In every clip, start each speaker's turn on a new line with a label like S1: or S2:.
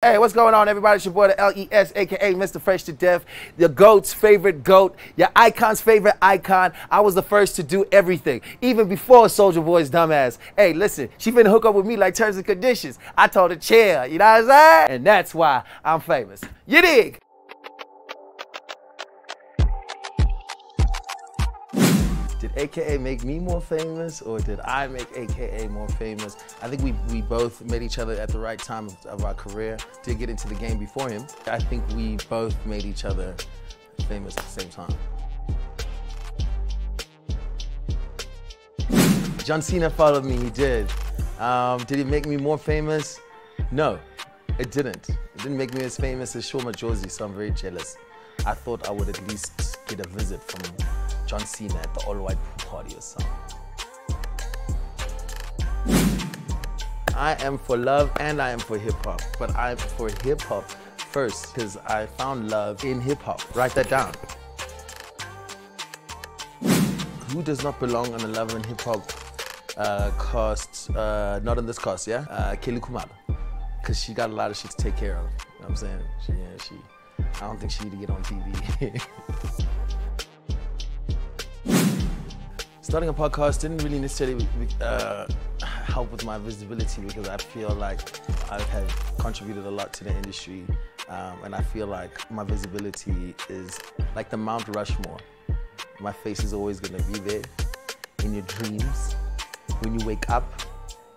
S1: Hey, what's going on, everybody? It's your boy, Da L.E.S, aka Mr. Fresh to Death, your GOAT's favorite GOAT, your icon's favorite icon. I was the first to do everything, even before Soulja Boy's dumbass. Hey, listen, she finna hook up with me like terms and conditions. I told her chill, you know what I'm saying? And that's why I'm famous. You dig? Did AKA make me more famous or did I make AKA more famous? I think we, we both met each other at the right time of, of our career. Did get into the game before him. I think we both made each other famous at the same time. John Cena followed me, he did. Um, did it make me more famous? No, it didn't. It didn't make me as famous as Sho Madjozi, so I'm very jealous. I thought I would at least get a visit from John Cena at the all white party or something. I am for love and I am for hip hop, but I'm for hip hop first because I found love in hip hop. Write that down. Who does not belong on the Love and Hip Hop uh, cast? Uh, not on this cast, yeah? Uh, Kelly Khumalo. Because she got a lot of shit to take care of. You know what I'm saying? She, yeah, she, I don't think she need to get on TV. starting a podcast didn't really necessarily uh, help with my visibility because I feel like I have contributed a lot to the industry um, and I feel like my visibility is like the Mount Rushmore. My face is always gonna be there in your dreams, when you wake up,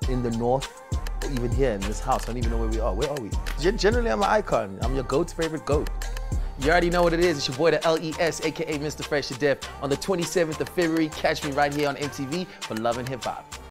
S1: in the north, or even here in this house. I don't even know where we are. Where are we? Generally, I'm an icon. I'm your goat's favorite goat. You already know what it is. It's your boy, Da L.E.S, aka Mr. Fresh to Death. On the 27th of February, catch me right here on MTV for Love and Hip Hop.